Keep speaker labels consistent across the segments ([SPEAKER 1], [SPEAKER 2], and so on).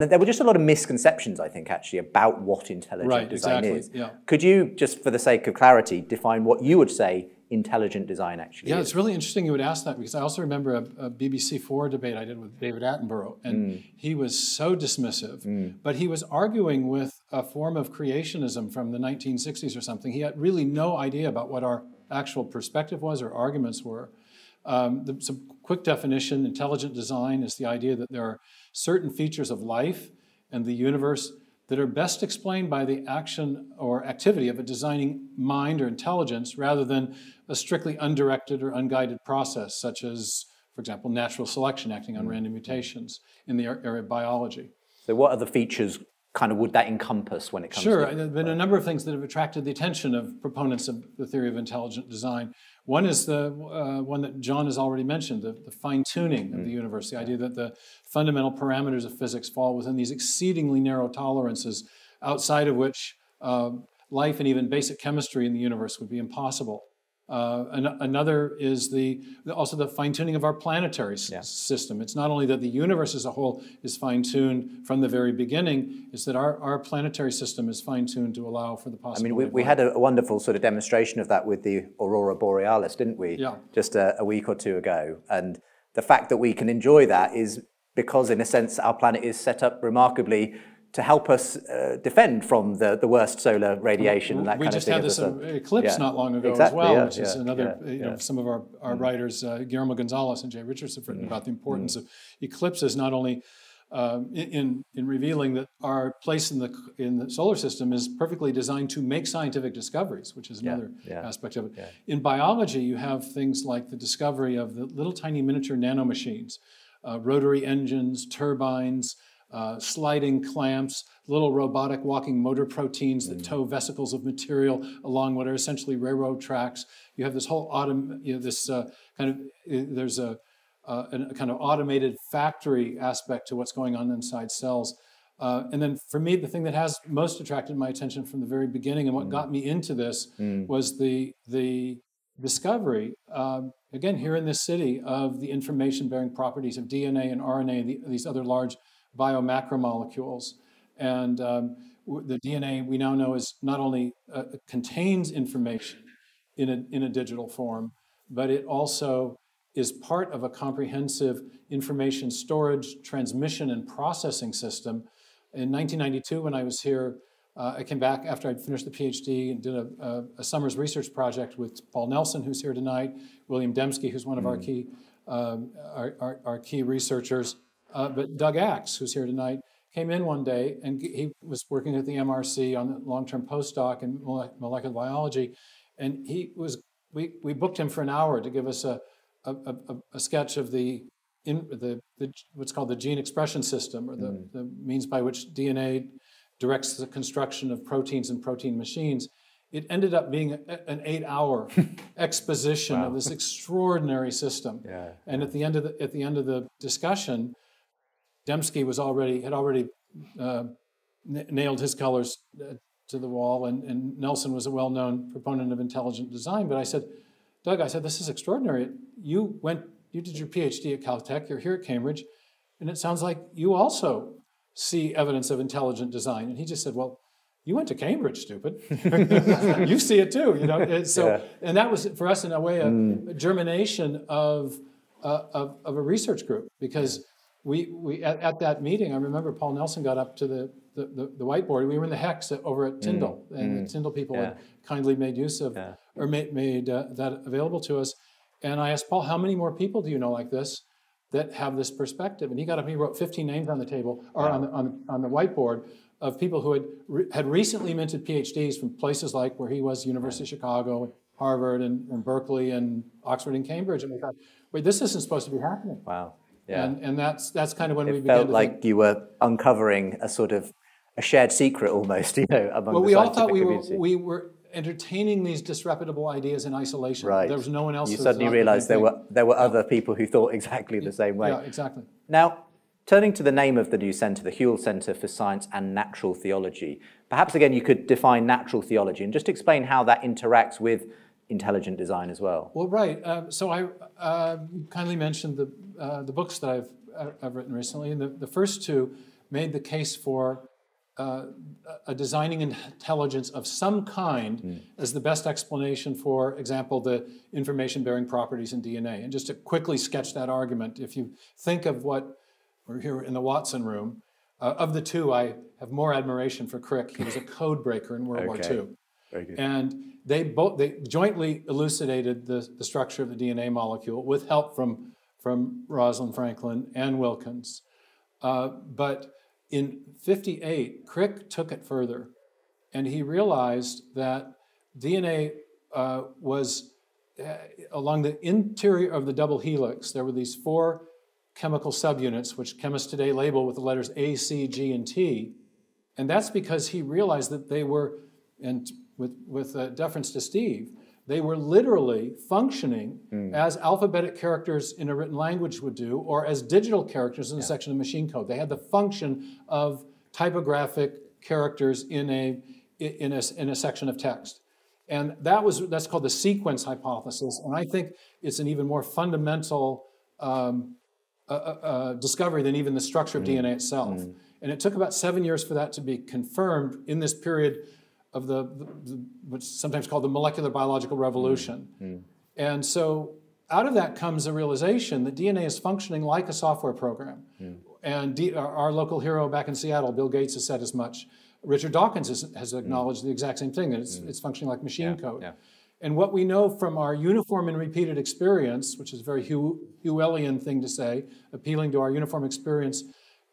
[SPEAKER 1] There were just a lot of misconceptions, I think, actually, about what intelligent
[SPEAKER 2] right,
[SPEAKER 1] design
[SPEAKER 2] exactly,
[SPEAKER 1] is.
[SPEAKER 2] Yeah.
[SPEAKER 1] Could you, just for the sake of clarity, define what you would say intelligent design actually
[SPEAKER 2] yeah,
[SPEAKER 1] is?
[SPEAKER 2] it's really interesting you would ask that because I also remember a, a BBC Four debate I did with David Attenborough, and mm. he was so dismissive, mm. but he was arguing with a form of creationism from the 1960s or something. He had really no idea about what our actual perspective was or arguments were. Um, the, some quick definition intelligent design is the idea that there are certain features of life and the universe that are best explained by the action or activity of a designing mind or intelligence rather than a strictly undirected or unguided process, such as, for example, natural selection acting on mm. random mutations in the area of biology.
[SPEAKER 1] So, what are the features kind of would that encompass when it comes
[SPEAKER 2] sure.
[SPEAKER 1] to
[SPEAKER 2] Sure, there have been a number of things that have attracted the attention of proponents of the theory of intelligent design. One is the uh, one that John has already mentioned, the, the fine tuning of the mm. universe, the idea that the fundamental parameters of physics fall within these exceedingly narrow tolerances outside of which uh, life and even basic chemistry in the universe would be impossible. Uh, an another is the also the fine tuning of our planetary yeah. system. It's not only that the universe as a whole is fine tuned from the very beginning; it's that our, our planetary system is fine tuned to allow for the possibility.
[SPEAKER 1] I mean, we, we had a, wonderful sort of demonstration of that with the aurora borealis, didn't we?
[SPEAKER 2] Yeah.
[SPEAKER 1] Just a, a week or two ago, and the fact that we can enjoy that is because, in a sense, our planet is set up remarkably to help us uh, defend from the, the worst solar radiation and that
[SPEAKER 2] we
[SPEAKER 1] kind
[SPEAKER 2] of
[SPEAKER 1] thing.
[SPEAKER 2] We just had this eclipse
[SPEAKER 1] yeah.
[SPEAKER 2] not long ago
[SPEAKER 1] exactly,
[SPEAKER 2] as well,
[SPEAKER 1] yeah,
[SPEAKER 2] which is
[SPEAKER 1] yeah,
[SPEAKER 2] another, you know, some of our, our mm. writers, uh, Guillermo Gonzalez and Jay Richards have written mm. about the importance mm. of eclipses, not only um, in, in revealing that our place in the, in the solar system is perfectly designed to make scientific discoveries, which is another aspect of it. In biology, you have things like the discovery of the little tiny miniature nanomachines, uh, rotary engines, turbines, uh, sliding clamps, little robotic walking motor proteins that mm. tow vesicles of material along what are essentially railroad tracks. You have this whole autom- you know, this uh, kind of uh, there's a, uh, a, kind of automated factory aspect to what's going on inside cells. Uh, and then for me, the thing that has most attracted my attention from the very beginning and what mm. got me into this mm. was the the discovery, um, again here in this city, of the information-bearing properties of DNA and RNA, the, these other large biomacromolecules. And um, the DNA we now know is not only uh, contains information in a, in a digital form, but it also is part of a comprehensive information storage, transmission, and processing system. In 1992, when I was here, uh, I came back after I'd finished the PhD and did a, a, a, summer's research project with Paul Nelson, who's here tonight, William Dembski, who's one of our mm. key um, our, our, our, key researchers, uh, but Doug Axe, who's here tonight, came in one day and he was working at the MRC on the long-term postdoc in molecular biology, and he was we, we booked him for an hour to give us a a, a, a sketch of the in the, the, what's called the gene expression system, or the, mm. the means by which DNA directs the construction of proteins and protein machines. It ended up being a, an eight-hour exposition wow. of this extraordinary system.
[SPEAKER 1] Yeah.
[SPEAKER 2] And at the end of the at the end of the discussion, Dembski was already had already uh, nailed his colors uh, to the wall, and, and Nelson was a well-known proponent of intelligent design. But I said, Doug, I said, this is extraordinary. You went, you did your PhD at Caltech. You're here at Cambridge, and it sounds like you also see evidence of intelligent design. And he just said, well. You went to Cambridge, stupid. you see it too, you know. And so, yeah. and that was for us in a way a, mm. germination of, uh, of, of a research group because we, we at, at, that meeting, I remember Paul Nelson got up to the, the, the, the whiteboard. We were in the hex over at Tyndale, mm. and mm. the Tyndale people yeah. had kindly made use of yeah. or made, made uh, that available to us. And I asked Paul, how many more people do you know like this that have this perspective? And he got up and he wrote 15 names on the table or on, the, on, on the whiteboard of people who had re, had recently minted PhDs from places like where he was, University of Chicago, Harvard, and, and Berkeley, and Oxford, and Cambridge. And we thought, wait, this isn't supposed to be happening.
[SPEAKER 1] Wow.
[SPEAKER 2] Yeah. And, and that's that's kind of when
[SPEAKER 1] it
[SPEAKER 2] we began
[SPEAKER 1] felt like
[SPEAKER 2] think,
[SPEAKER 1] you were uncovering a sort of a shared secret almost, you know, among
[SPEAKER 2] well,
[SPEAKER 1] the
[SPEAKER 2] we all thought
[SPEAKER 1] we
[SPEAKER 2] community. were we were entertaining these disreputable ideas in isolation.
[SPEAKER 1] Right.
[SPEAKER 2] There was no one else.
[SPEAKER 1] You suddenly realised there were there were other people who thought exactly the same way.
[SPEAKER 2] Yeah, exactly.
[SPEAKER 1] Now, turning to the name of the new centre, the Whewell Centre for Science and Natural Theology, perhaps again you could define natural theology and just explain how that interacts with intelligent design as well.
[SPEAKER 2] Well, right. Uh, so I uh, kindly mentioned the uh, the books that I've I've written recently, and the, the first two made the case for uh, a designing intelligence of some kind mm. as the best explanation for example the information bearing properties in dna and just to quickly sketch that argument if you think of what we're here in the watson room uh, of the two i have more admiration for crick he was a code breaker in world okay. war ii and they both they jointly elucidated the, the structure of the dna molecule with help from from rosalind franklin and wilkins uh, but in 58, Crick took it further and he realized that DNA uh, was uh, along the interior of the double helix. There were these four chemical subunits, which chemists today label with the letters A, C, G, and T. And that's because he realized that they were, and with, with uh, deference to Steve, they were literally functioning mm. as alphabetic characters in a written language would do, or as digital characters in a section of machine code. They had the function of typographic characters in a, in a, in a section of text. And that was, that's called the sequence hypothesis. And I think it's an even more fundamental um, uh, uh, uh discovery than even the structure of mm. DNA itself. Mm. And it took about seven years for that to be confirmed in this period of the, the, what's sometimes called the molecular biological revolution. Mm. And so out of that comes a realization that DNA is functioning like a software program. Mm. And D, our local hero back in Seattle, Bill Gates, has said as much. Richard Dawkins has, has hmm. acknowledged mm. the exact same thing, that it's, hmm. it's functioning like machine yeah, code. Yeah. And what we know from our uniform and repeated experience, which is a very Whewellian thing to say, appealing to our uniform experience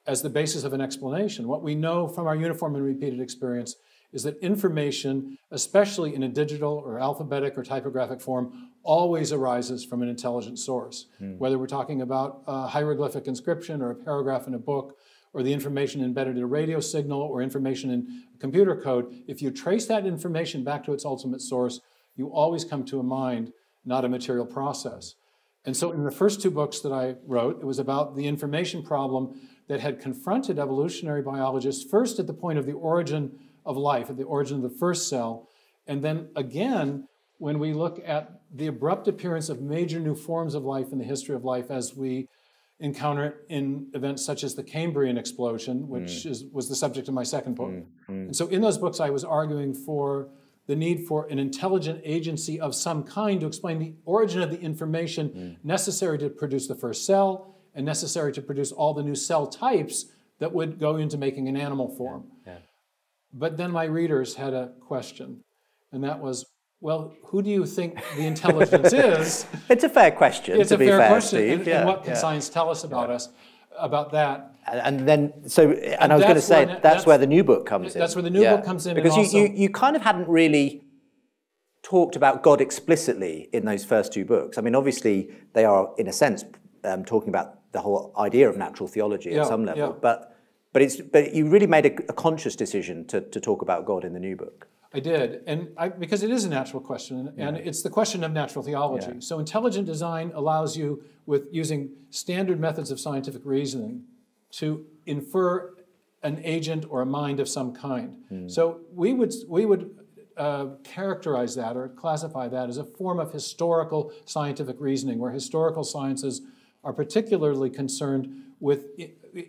[SPEAKER 2] as the basis of an explanation, what we know from our uniform and repeated experience is that information, especially in a digital or alphabetic or typographic form, always arises from an intelligent source. Hmm. Whether we're talking about a hieroglyphic inscription or a paragraph in a book, or the information embedded in a radio signal or information in computer code, if you trace that information back to its ultimate source, you always come to a mind, not a material process. And so in the first two books that I wrote, it was about the information problem that had confronted evolutionary biologists first at the point of the origin of life, at the origin of the first cell. And then again, when we look at the abrupt appearance of major new forms of life in the history of life as we encounter it in events such as the Cambrian explosion, which mm. is, was the subject of my second book. Mm. Mm. And so in those books, I was arguing for the need for an intelligent agency of some kind to explain the origin of the information mm. necessary to produce the first cell and necessary to produce all the new cell types that would go into making an animal form. Yeah. Yeah. But then my readers had a question, and that was, well, who do you think the intelligence is?
[SPEAKER 1] It's a fair question.
[SPEAKER 2] It's a
[SPEAKER 1] fair,
[SPEAKER 2] fair, question. Steve. And, yeah, and what can yeah. science tell us about yeah. us, about that?
[SPEAKER 1] And then, so, and, and I was going to say, that's, that's, where the new book comes
[SPEAKER 2] in. That's where the new book comes in.
[SPEAKER 1] Because
[SPEAKER 2] you,
[SPEAKER 1] also, you, you kind of hadn't really talked about God explicitly in those first two books. I mean, obviously, they are, in a sense, um, talking about the whole idea of natural theology at some level. But but, it's, but you really made a, a conscious decision to, to talk about God in the new book.
[SPEAKER 2] I did, and I, because it is a natural question, and yeah. it's the question of natural theology. Yeah. So intelligent design allows you, with using standard methods of scientific reasoning, to infer an agent or a mind of some kind. Mm. So we would we would uh, characterize that or classify that as a form of historical scientific reasoning, where historical sciences are particularly concerned with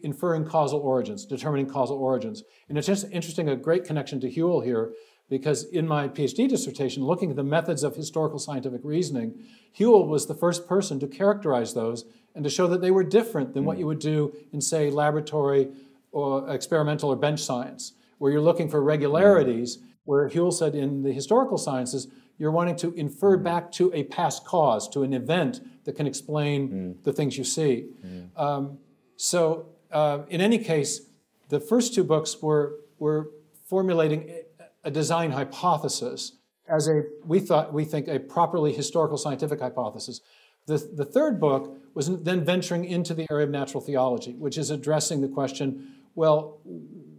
[SPEAKER 2] inferring causal origins, determining causal origins. And it's just interesting, a great connection to Whewell here, because in my PhD dissertation, looking at the methods of historical scientific reasoning, Whewell was the first person to characterize those and to show that they were different than what you would do in, say, laboratory or experimental or bench science, where you're looking for regularities, where Whewell said in the historical sciences, you're wanting to infer back to a past cause, to an event that can explain mm. the things you see. Mm. Um, so uh, in any case, the first two books were, were formulating a design hypothesis as a, we thought, we think, a properly historical scientific hypothesis. The, the third book was then venturing into the area of natural theology, which is addressing the question, well,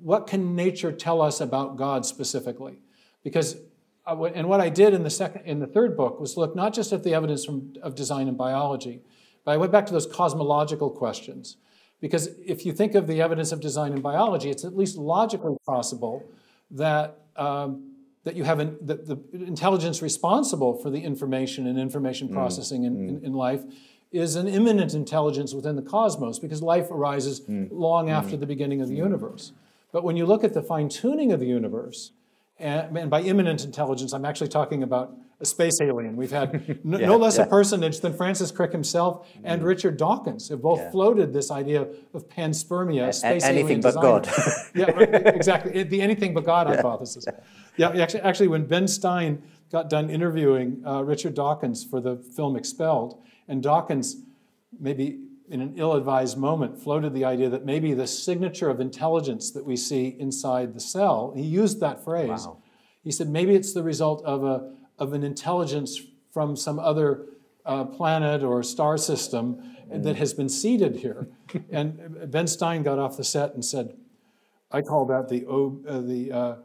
[SPEAKER 2] what can nature tell us about God specifically? Because, uh, and what I did in the second, in the third book was look not just at the evidence from, of design and biology, but I went back to those cosmological questions. Because if you think of the evidence of design in biology, it's at least logically possible that, um, that you have an, the intelligence responsible for the information and information mm. processing mm. in, in, in, life is an immanent intelligence within the cosmos because life arises
[SPEAKER 1] Hmm.
[SPEAKER 2] long after the beginning of the universe. But when you look at the fine tuning of the universe, and, and by immanent intelligence, I'm actually talking about a space alien. We've had no, no less a personage than Francis Crick himself and Richard Dawkins have both floated this idea of panspermia, a space
[SPEAKER 1] anything
[SPEAKER 2] alien
[SPEAKER 1] but
[SPEAKER 2] designer.
[SPEAKER 1] God.
[SPEAKER 2] yeah, right, exactly. It- The anything but God hypothesis. Yeah, actually, actually, when Ben Stein got done interviewing uh, Richard Dawkins for the film Expelled, and Dawkins, maybe in an ill-advised moment, floated the idea that maybe the signature of intelligence that we see inside the cell, he used that phrase.
[SPEAKER 1] Wow.
[SPEAKER 2] He said maybe it's the result of a of an intelligence from some other uh, planet or star system that has been seeded here. and Ben Stein got off the set and said, I call that the, o, uh, the uh,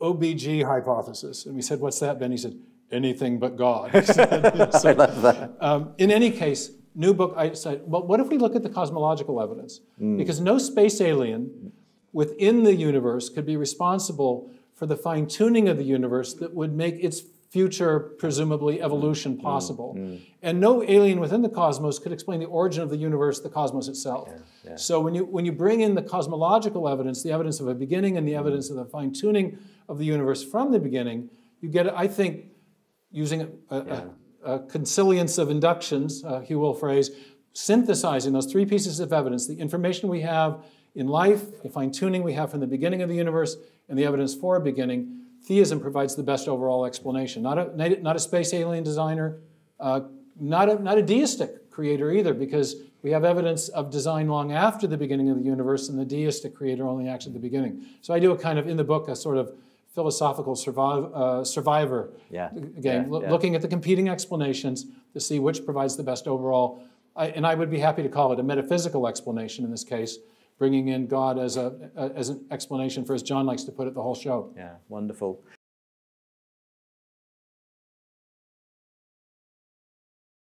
[SPEAKER 2] OBG hypothesis. And we said, What's that, Ben? He said, Anything but God. Said, so,
[SPEAKER 1] I love that.
[SPEAKER 2] um, in any case, new book, I said, Well, what if we look at the cosmological evidence? Mm. Because no space alien within the universe could be responsible for the fine tuning of the universe that would make its future, presumably, evolution mm. possible. Mm. And no alien within the cosmos could explain the origin of the universe, the cosmos itself. So when you, when you bring in the cosmological evidence, the evidence of a beginning and the evidence of the fine tuning of the universe from the beginning, you get, I think, using a, a, a consilience of inductions, uh, Whewell phrase, synthesizing those three pieces of evidence the information we have in life, the fine tuning we have from the beginning of the universe, and the evidence for a beginning. Theism provides the best overall explanation. Not a, not a space alien designer, uh, not, a, not a deistic creator either, because we have evidence of design long after the beginning of the universe, and the deistic creator only acts at the beginning. So I do a kind of, in the book, a sort of philosophical survive, uh, survivor
[SPEAKER 1] Yeah.
[SPEAKER 2] game,
[SPEAKER 1] Yeah, yeah.
[SPEAKER 2] looking at the competing explanations to see which provides the best overall. I, and I would be happy to call it a metaphysical explanation in this case, bringing in God as, a, a- as an explanation for, as John likes to put it, the whole show.
[SPEAKER 1] Yeah, wonderful.